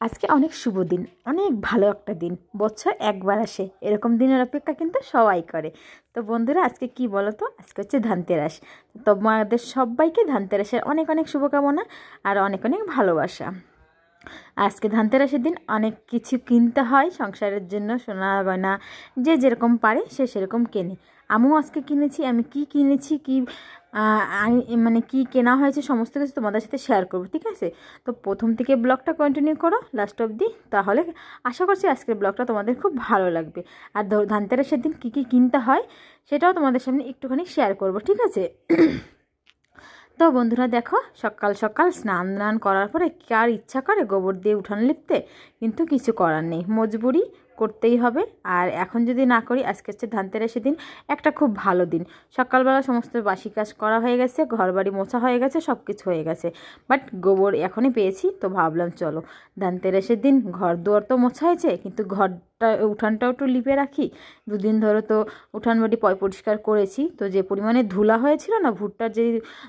আজকে অনেক শুভ দিন, অনেক ভালো একটা দিন। বছর একবার আসে, এরকম দিনের অপেক্ষা কিন্তু সবাই করে। তো বন্ধুরা, আজকে কি বলো তো আজকে হচ্ছে ধানতেরাস। তো আমাদের সবাইকে ধানতেরাসের অনেক অনেক শুভকামনা আর অনেক অনেক ভালোবাসা। আজকে ধানতেরাসের দিন অনেক কিছু কিনতে হয়, সংসারের জন্য সোনা, গয়না, যে যেরকম পারে সে সেরকম কেনে। আমিও আজকে কিনেছি, আমি কি কিনেছি, কি আমি মানে কি কেনা হয়েছে সমস্ত কিছু তোমাদের সাথে শেয়ার করব, ঠিক আছে? তো প্রথম থেকে ব্লগটা কন্টিনিউ করো লাস্ট অবধি, তাহলে আশা করছি আজকের ব্লগটা তোমাদের খুব ভালো লাগবে। আর ধানতেরাসের দিন কী কী কিনতে হয়, সেটাও তোমাদের সামনে একটুখানি শেয়ার করব, ঠিক আছে? তো বন্ধুরা দেখো, সকাল সকাল স্নান দান করার পরে কার ইচ্ছা করে গোবর দিয়ে উঠান লিখতে কিন্তু কিছু করার নেই। মজবুরি করতেই হবে। আর এখন যদি না করি, আজকে হচ্ছে ধানতেরাসের দিন। একটা খুব ভালো দিন। সকালবেলা সমস্ত বাসি কাজ করা হয়ে গেছে ঘর বাড়ি মোছা হয়ে গেছে সব কিছু হয়ে গেছে। বাট গোবর এখনই পেয়েছি, তো ভাবলাম চলো। ধানতেরাসের দিন ঘর দুয়ার তো মোছা হয়েছে, কিন্তু ঘর উঠানটাও একটু লিপে রাখি। দুদিন ধরে তো উঠান বাড়ি পয় পরিষ্কার করেছি। তো যে পরিমাণে ধুলা হয়েছিল না, ভুট্টার যে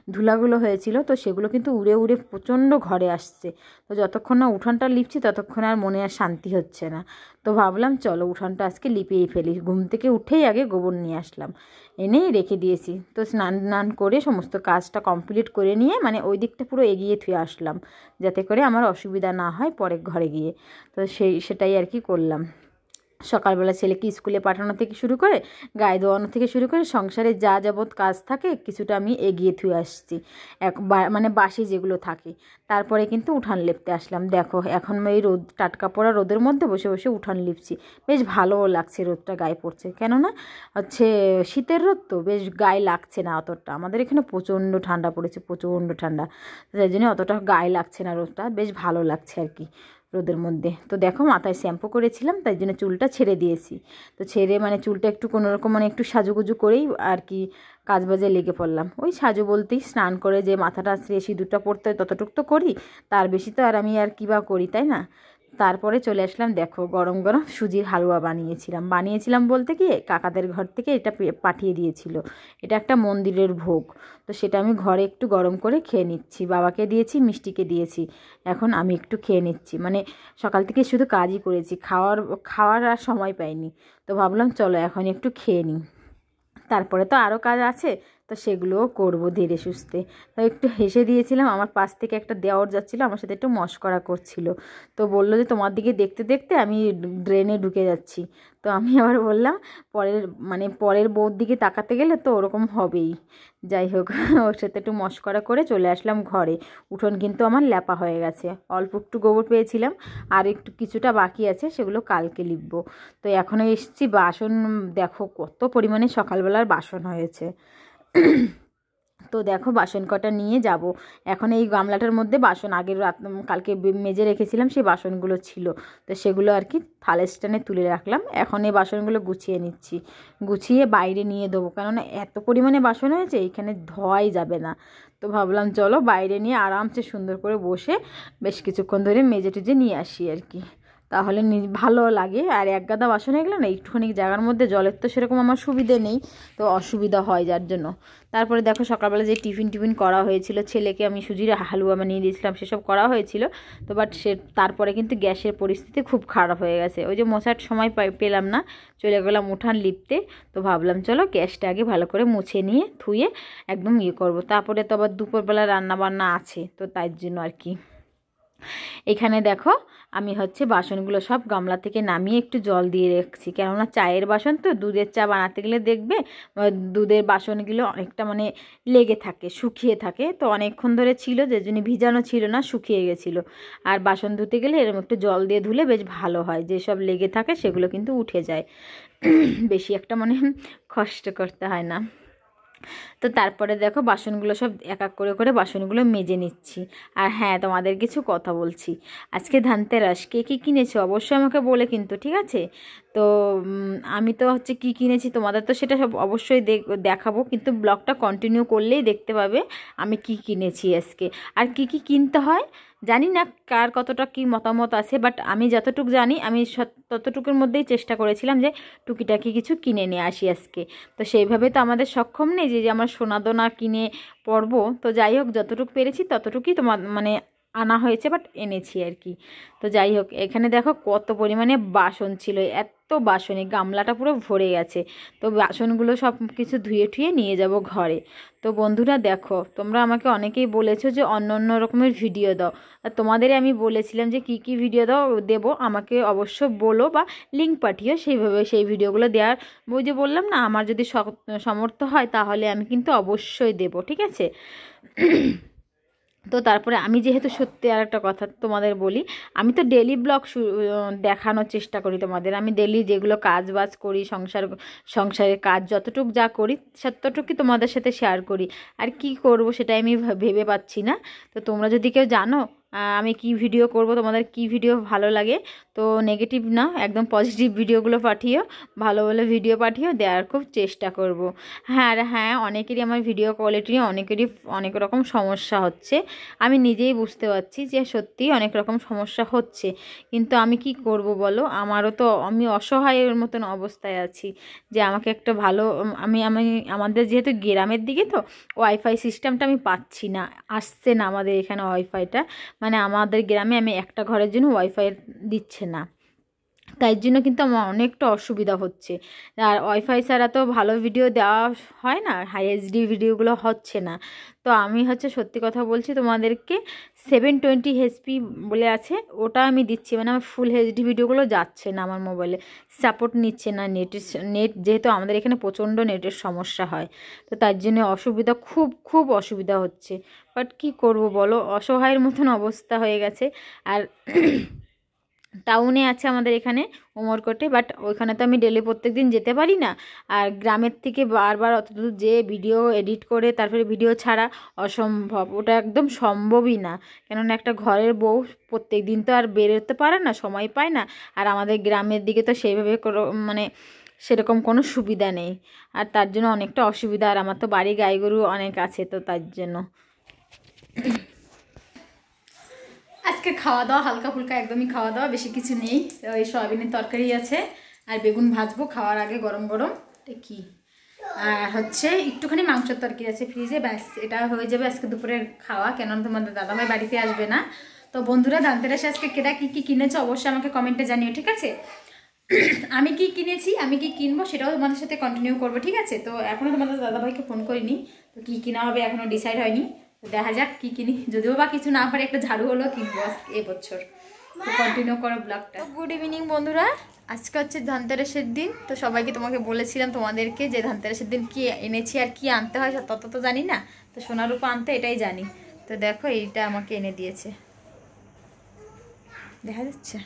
ধুলাগুলো হয়েছিল, তো সেগুলো কিন্তু উড়ে উড়ে প্রচণ্ড ঘরে আসছে। তো যতক্ষণ না উঠানটা লিপছি, ততক্ষণ আর মনে আর শান্তি হচ্ছে না। তো ভাবলাম, চলো উঠানটা আজকে লিপিয়ে ফেলি। ঘুম থেকে উঠেই আগে গোবর নিয়ে আসলাম। এনেই রেখে দিয়েছি। তো স্নান স্নান করে সমস্ত কাজটা কমপ্লিট করে নিয়ে মানে ওই দিকটা পুরো এগিয়ে থুয়ে আসলাম। যাতে করে আমার অসুবিধা না হয় পরে ঘরে গিয়ে। তো সেই, সেটাই আর কি করলাম। সকালবেলা ছেলেকে স্কুলে পাঠানো থেকে শুরু করে গায়ে দোয়ানো থেকে শুরু করে সংসারে যা যাবৎ কাজ থাকে কিছুটা আমি এগিয়ে থুয়ে আসছি। এক মানে বাসি যেগুলো থাকে। তারপরে কিন্তু উঠান লেপতে আসলাম। দেখো, এখন এই রোদ, টাটকা পড়া রোদের মধ্যে বসে বসে উঠান লিপছি। বেশ ভালোও লাগছে, রোদটা গায়ে পড়ছে। কেননা, হচ্ছে শীতের রোদ তো, বেশ গায়ে লাগছে না অতটা। আমাদের এখানে প্রচণ্ড ঠান্ডা পড়েছে, প্রচণ্ড ঠান্ডা। তাই জন্য অতটা গায়ে লাগছে না রোদটা, বেশ ভালো লাগছে আর কি। রোদের মধ্যে। তো দেখো মাথায় শ্যাম্পু করেছিলাম, তাই জন্য চুলটা ছেড়ে দিয়েছি। তো ছেড়ে মানে চুলটা একটু কোনোরকম মানে একটু সাজুগুজু করেই আর কি কাজ বাজে লেগে পড়লাম। ওই সাজু বলতেই স্নান করে যে মাথাটা সিঁদুরটা পড়তে হয় ততটুক তো করি, তার বেশি তো আর আমি আর কী বা করি, তাই না? তারপরে চলে আসলাম, দেখো, গরম গরম সুজির হালুয়া বানিয়েছিলাম। বানিয়েছিলাম বলতে কি, কাকাদের ঘর থেকে এটা পাঠিয়ে দিয়েছিল। এটা একটা মন্দিরের ভোগ। তো সেটা আমি ঘরে একটু গরম করে খেয়ে নিচ্ছি। বাবাকে দিয়েছি, মিষ্টিকে দিয়েছি। এখন আমি একটু খেয়ে নিচ্ছি। মানে সকাল থেকে শুধু কাজই করেছি। খাওয়ার খাওয়ার আর সময় পাইনি। তো ভাবলাম, চলো এখন একটু খেয়ে নিই। তারপরে তো আরও কাজ আছে। তো সেগুলোও করব ধীরে সুস্থে। তো একটু হেসে দিয়েছিলাম, আমার পাশ থেকে একটা দেওয়ার যাচ্ছিল, আমার সাথে একটু মস্করা করছিল। তো বলল যে, তোমার দিকে দেখতে দেখতে আমি ড্রেনে ঢুকে যাচ্ছি। তো আমি আবার বললাম, পরের মানে পরের বউর দিকে তাকাতে গেলে তো ওরকম হবেই। যাই হোক, ওর সাথে একটু মস্করা করে চলে আসলাম ঘরে। উঠোন কিন্তু আমার ল্যাপা হয়ে গেছে। অল্প একটু গোবর পেয়েছিলাম, আর একটু কিছুটা বাকি আছে, সেগুলো কালকে লিখব। তো এখনও এসছি, বাসন, দেখো কত পরিমাণে সকালবেলার বাসন হয়েছে। তো দেখো, বাসন কটা নিয়ে যাব। এখন এই গামলাটার মধ্যে বাসন, আগের রাত কালকে মেজে রেখেছিলাম, সেই বাসনগুলো ছিল। তো সেগুলো আর কি থালের স্ট্যান্ডে তুলে রাখলাম। এখন এই বাসনগুলো গুছিয়ে নিচ্ছি। গুছিয়ে বাইরে নিয়ে দেবো। কেননা এত পরিমাণে বাসন হয়েছে এইখানে ধোয়াই যাবে না। তো ভাবলাম, চলো বাইরে নিয়ে আরামসে সুন্দর করে বসে বেশ কিছুক্ষণ ধরে মেজে টেজে নিয়ে আসি আর কি। তাহলে ভালো লাগে। আর এক গাদা বাসন হয়ে গেলে না, একটুখানি জায়গার মধ্যে জলের তো সেরকম আমার সুবিধে নেই, তো অসুবিধা হয় যার জন্য। তারপরে দেখো সকালবেলা যে টিফিন টিফিন করা হয়েছিল, ছেলেকে আমি সুজির হালুয়া বানিয়ে দিয়েছিলাম, সেসব করা হয়েছিল। তো বাট সে, তারপরে কিন্তু গ্যাসের পরিস্থিতি খুব খারাপ হয়ে গেছে। ওই যে মশার সময় পেলাম না, চলে গেলাম উঠান লিপতে। তো ভাবলাম, চলো গ্যাসটা আগে ভালো করে মুছে নিয়ে, ধুয়ে একদম ইয়ে করব। তারপরে তো আবার দুপুরবেলা রান্না বান্না আছে, তো তাই জন্য আর কি। এখানে দেখো, আমি হচ্ছে বাসনগুলো সব গামলা থেকে নামিয়ে একটু জল দিয়ে রাখছি। কেননা চায়ের বাসন তো, দুধের চা বানাতে গেলে দেখবে দুধের বাসনগুলো অনেকটা মানে লেগে থাকে, শুকিয়ে থাকে। তো অনেকক্ষণ ধরে ছিল, যে জন্য ভিজানো ছিল না, শুকিয়ে গেছিল। আর বাসন ধুতে গেলে এরকম একটু জল দিয়ে ধুলে বেশ ভালো হয় যেসব লেগে থাকে সেগুলো কিন্তু উঠে যায়। বেশি একটা মানে কষ্ট করতে হয় না। তো তারপরে দেখো বাসনগুলো সব এক এক করে করে বাসনগুলো মেজে নিচ্ছি। আর হ্যাঁ তোমাদের কিছু কথা বলছি। আজকে ধানতেরাস, কে কী কিনেছো? অবশ্যই আমাকে বলে কিন্তু, ঠিক আছে? তো আমি তো হচ্ছে কি কিনেছি তোমাদের তো সেটা সব অবশ্যই দেখাবো। কিন্তু ব্লগটা কন্টিনিউ করলেই দেখতে পাবে আমি কি কিনেছি আজকে। আর কি কি কিনতে হয়? জানি না কার কতটা কি মতামত আছে বাট আমি যতটুকু জানি, আমি ততটুকুর মধ্যেই চেষ্টা করেছিলাম যে টুকিটাকি কিছু কিনে নিয়ে আসি আজকে। তো সেইভাবে তো আমাদের সক্ষম নেই যে আমার সোনাদোনা কিনে পড়ব তো যাই হোক, যতটুকু পেরেছি ততটুকুই তোমার মানে আনা হয়েছে বাট এনেছি আর কি তো যাই হোক, এখানে দেখো কত পরিমাণে বাসন ছিল, এত বাসনে গামলাটা পুরো ভরে গেছে। তো বাসনগুলো সব কিছু ধুয়ে ঠুয়ে নিয়ে যাব ঘরে। তো বন্ধুরা দেখো, তোমরা আমাকে অনেকেই বলেছ যে অন্য অন্য রকমের ভিডিও দাও। আর তোমাদের আমি বলেছিলাম যে কি কি ভিডিও দাও, দেব, আমাকে অবশ্য বলো বা লিঙ্ক পাঠিও, সেইভাবে সেই ভিডিওগুলো দেওয়ার। ওই যে বললাম না, আমার যদি সমর্থ হয় তাহলে আমি কিন্তু অবশ্যই দেব, ঠিক আছে? তো তারপরে আমি যেহেতু সত্যি আর একটা কথা তোমাদের বলি, আমি তো ডেলি ব্লগ দেখানোর চেষ্টা করি তোমাদের। আমি ডেলি যেগুলো কাজ বাজ করি, সংসার সংসারের কাজ যতটুক যা করি ততটুকুই তোমাদের সাথে শেয়ার করি। আর কি করব সেটা আমি ভেবে পাচ্ছি না। তো তোমরা যদি কেউ জানো আমি কি ভিডিও করব, তোমাদের কি ভিডিও ভালো লাগে, তো নেগেটিভ না, একদম পজিটিভ ভিডিওগুলো পাঠিও, ভালো ভালো ভিডিও পাঠিও, দেওয়ার খুব চেষ্টা করব। হ্যাঁ আর হ্যাঁ অনেকেরই আমার ভিডিও কোয়ালিটি অনেকেরই অনেক রকম সমস্যা হচ্ছে। আমি নিজেই বুঝতে পারছি যে সত্যি অনেক রকম সমস্যা হচ্ছে, কিন্তু আমি কি করব বলো? আমারও তো, আমি অসহায়ের মতন অবস্থায় আছি যে আমাকে একটা ভালো, আমি আমি, আমাদের যেহেতু গ্রামের দিকে তো ওয়াইফাই সিস্টেমটা আমি পাচ্ছি না, আসছে না আমাদের এখানে ওয়াইফাইটা মানে আমাদের গ্রামে আমি একটা ঘরের জন্য ওয়াইফাই দিচ্ছে না। তাই জন্য কিন্তু আমার অনেকটা অসুবিধা হচ্ছে। আর ওয়াইফাই ছাড়া তো ভালো ভিডিও দেওয়া হয় না হাই এইচডি ভিডিওগুলো হচ্ছে না। তো আমি হচ্ছে সত্যি কথা বলছি, তোমাদেরকে সেভেন টোয়েন্টি এইচপি বলে আছে, ওটা আমি দিচ্ছি। মানে আমার ফুল এইচডি ভিডিওগুলো যাচ্ছে না আমার মোবাইলে সাপোর্ট নিচ্ছে না নেটের নেট যেহেতু আমাদের এখানে প্রচণ্ড নেটের সমস্যা হয়। তো তার জন্য অসুবিধা, খুব খুব অসুবিধা হচ্ছে। বাট কি করব বলো? অসহায়ের মতন অবস্থা হয়ে গেছে। আর টাউনে আছে আমাদের এখানে উমরকোটে বাট ওইখানে তো আমি ডেলি প্রত্যেক দিন যেতে পারি না। আর গ্রামের থেকে বারবার অত দূর যে ভিডিও এডিট করে, তারপরে ভিডিও ছাড়া অসম্ভব। ওটা একদম সম্ভবই না। কেননা একটা ঘরের বউ প্রত্যেক দিন তো আর বেরোতে পারে না, সময় পায় না। আর আমাদের গ্রামের দিকে তো সেইভাবে মানে সেরকম কোনো সুবিধা নেই। আর তার জন্য অনেকটা অসুবিধা। আর আমার তো বাড়ি গাই গরু অনেক আছে, তো তার জন্য। আজকে খাওয়া দাওয়া, হালকা ফুলকা একদমই খাওয়া দাওয়া, বেশি কিছু নেই। ওই সয়াবিনের তরকারি আছে। আর বেগুন ভাজবো, খাওয়ার আগে গরম গরম কি? আর হচ্ছে একটুখানি মাংসের তরকারি আছে ফ্রিজে, ব্যাস, এটা হয়ে যাবে আজকে দুপুরের খাওয়া। কেন তোমাদের দাদাভাই বাড়িতে আসবে না। তো বন্ধুরা দান্তেরাসে আজকে কেটা কী কী কিনেছে অবশ্যই আমাকে কমেন্টে জানিও, ঠিক আছে? আমি কি কিনেছি, আমি কি কিনবো সেটাও তোমাদের সাথে কন্টিনিউ করব, ঠিক আছে? তো এখনও তোমাদের দাদাভাইকে ফোন করিনি। তো কী কিনা হবে এখনও ডিসাইড হয়নি। দেখা যাক কি কিনি যদিও বা কিছু না পারে একটা ঝাড়ু হলো কিনবো এবছর তো কন্টিনিউ করো ব্লগটা গুড ইভিনিং বন্ধুরা। আজকে হচ্ছে ধনতেরাসের দিন। তো সবাইকে তোমাকে বলেছিলাম তোমাদেরকে যে ধনতেরাসের দিন কি এনেছি আর কি আনতে হয় তত তো জানি না। তো সোনার উপর আনতে এটাই জানি। তো দেখো এইটা আমাকে এনে দিয়েছে। দেখা যাচ্ছে।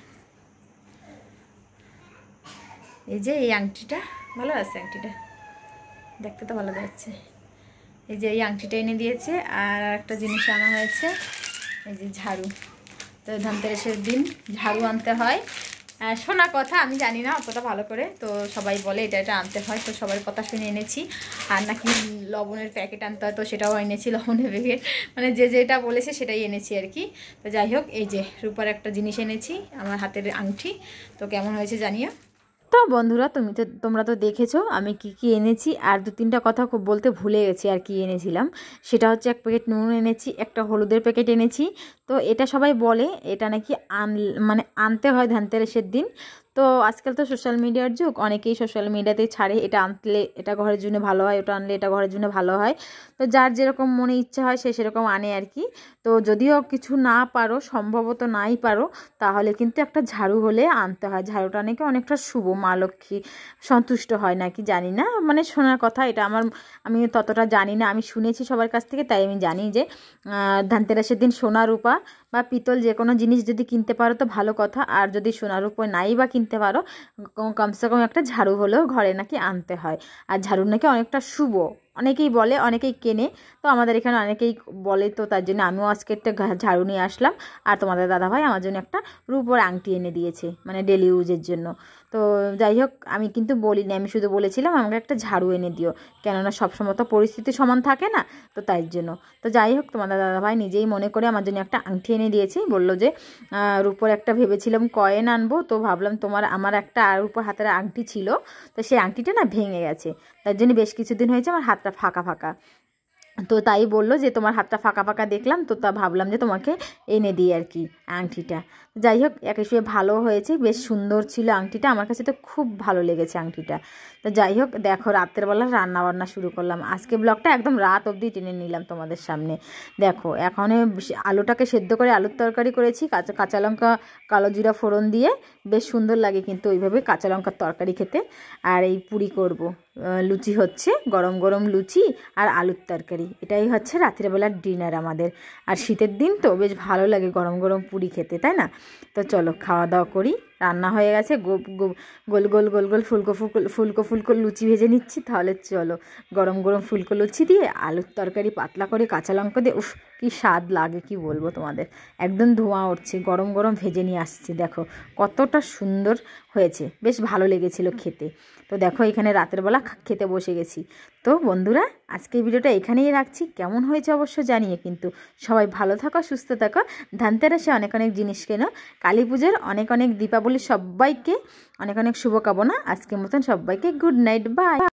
এই যে এই আংটিটা ভালো আছে আংটিটা। দেখতে তো ভালো যাচ্ছে এই যে এই আংটিটা এনে দিয়েছে, আর একটা জিনিস আনা হয়েছে, এই যে ঝাড়ু। তো ধনতেরাসের দিন ঝাড়ু আনতে হয়। শোনা কথা, আমি জানি না অতটা ভালো করে। তো সবাই বলে এটা এটা আনতে হয়, তো সবার কথা শুনে এনেছি। আর নাকি লবণের প্যাকেট আনতে হয়, তো সেটাও এনেছি, লবণের প্যাকেট মানে যে যেটা বলেছে সেটাই এনেছি আর কি। তো যাই হোক, এই যে রূপার একটা জিনিস এনেছি, আমার হাতের আংটি। তো কেমন হয়েছে জানিও? তো বন্ধুরা, তুমি তো, তোমরা তো দেখেছ, আমি কি কি এনেছি, আর দু তিনটা কথা খুব বলতে ভুলে গেছি আর কি এনেছিলাম। সেটা হচ্ছে এক প্যাকেট নুন এনেছি, একটা হলুদের প্যাকেট এনেছি। তো এটা সবাই বলে, এটা নাকি আন মানে আনতে হয় ধানতেরাসের দিন তো আজকাল তো সোশ্যাল মিডিয়ার যুগ, অনেকেই সোশ্যাল মিডিয়াতে ছাড়ে, এটা আনলে এটা ঘরের জন্য ভালো হয়, ওটা আনলে এটা ঘরের জন্য ভালো হয়। তো যার যেরকম মনে ইচ্ছা হয়, সে সেরকম আনে আর কি। তো যদিও কিছু না পারো, সম্ভবত নাই পারো, তাহলে কিন্তু একটা ঝাড়ু হলে আনতে হয়। ঝাড়ুটা নাকি অনেকটা শুভ, মা লক্ষ্মী সন্তুষ্ট হয় নাকি জানি না। মানে শোনার কথা, এটা আমার, আমি ততটা জানি না, আমি শুনেছি সবার কাছ থেকে, তাই আমি জানি যে ধানতেরাসের দিন সোনা রূপা বা পিতল যে কোনো জিনিস যদি কিনতে পারো তো ভালো কথা, আর যদি সোনার উপর নাই বা কিনতে পারো। কমসে কম একটা ঝাড়ু হলেও ঘরে নাকি আনতে হয়। আর ঝাড়ু নাকি অনেকটা শুভ। অনেকেই বলে, অনেকেই কেনে। তো আমাদের এখানে অনেকেই বলে তো তার জন্য আমিও আজকে একটা ঝাড়ু নিয়ে আসলাম। আর তোমাদের দাদাভাই আমার জন্য একটা রূপোর আংটি এনে দিয়েছে মানে ডেলি ইউজের জন্য। তো যাই হোক, আমি কিন্তু বলিনি, আমি শুধু বলেছিলাম আমাকে একটা ঝাড়ু এনে দিও। কেননা সবসময় তো পরিস্থিতি সমান থাকে না, তো তাই জন্য। তো যাই হোক, তোমাদের দাদাভাই নিজেই মনে করে আমার জন্য একটা আংটি এনে দিয়েছি। বলল যে রূপোর একটা ভেবেছিলাম কয়েন আনব, তো ভাবলাম তোমার, আমার একটা আর উপর হাতের আংটি ছিল, তো সেই আংটিটা না ভেঙে গেছে। তার জন্য বেশ কিছুদিন হয়েছে আমার হাতটা ফাঁকা ফাঁকা। তো তাই বলল যে, তোমার হাতটা ফাঁকা ফাঁকা দেখলাম, তো তা ভাবলাম যে তোমাকে এনে দিই আর কি আংটিটা। যাই হোক, এক হিসেবে ভালো হয়েছে। বেশ সুন্দর ছিল আংটিটা। আমার কাছে তো খুব ভালো লেগেছে আংটিটা। তো যাই হোক, দেখো, রাতের বেলা রান্না বান্না শুরু করলাম। আজকে ব্লগটা একদম রাত অবধি টেনে নিলাম তোমাদের সামনে। দেখো এখানে আলুটাকে সেদ্ধ করে আলুর তরকারি করেছি, কাঁচা কাঁচা লঙ্কা, কালো জিরা ফোড়ন দিয়ে। বেশ সুন্দর লাগে কিন্তু ওইভাবে কাঁচা লঙ্কার তরকারি খেতে। আর এই পুরি করব। লুচি হচ্ছে, গরম গরম লুচি আর আলুর তরকারি। এটাই হচ্ছে রাত্রিবেলার ডিনার আমাদের। আর শীতের দিন তো বেশ ভালো লাগে গরম গরম পুরি খেতে, তাই না? তো চলো খাওয়া দাওয়া করি। রান্না হয়ে গেছে গোল গোল গোল গোল ফুলকো ফুলকো ফুলকো ফুলকো লুচি ভেজে নিচ্ছি। তাহলে চলো গরম গরম ফুলকো লুচি দিয়ে আলুর তরকারি পাতলা করে কাঁচা লঙ্কা দিয়ে, উফ কী স্বাদ লাগে কি বলব তোমাদের? একদম ধোঁয়া উঠছে গরম গরম ভেজে নিয়ে আসছি দেখো। কতটা সুন্দর হয়েছে বেশ ভালো লেগেছিল খেতে। তো দেখো এখানে রাতের বেলা খেতে বসে গেছি। তো বন্ধুরা আজকে ভিডিওটা এখানেই রাখছি। কেমন হয়েছে অবশ্য জানিয়ে কিন্তু। সবাই ভালো থাকো সুস্থ থাকো। ধানতেরাসে অনেক অনেক জিনিস কেনো। কালী পুজোর অনেক অনেক দীপাবলি সবাইকে অনেক অনেক শুভকামনা। আজকের মতন সবাইকে গুড নাইট বাই।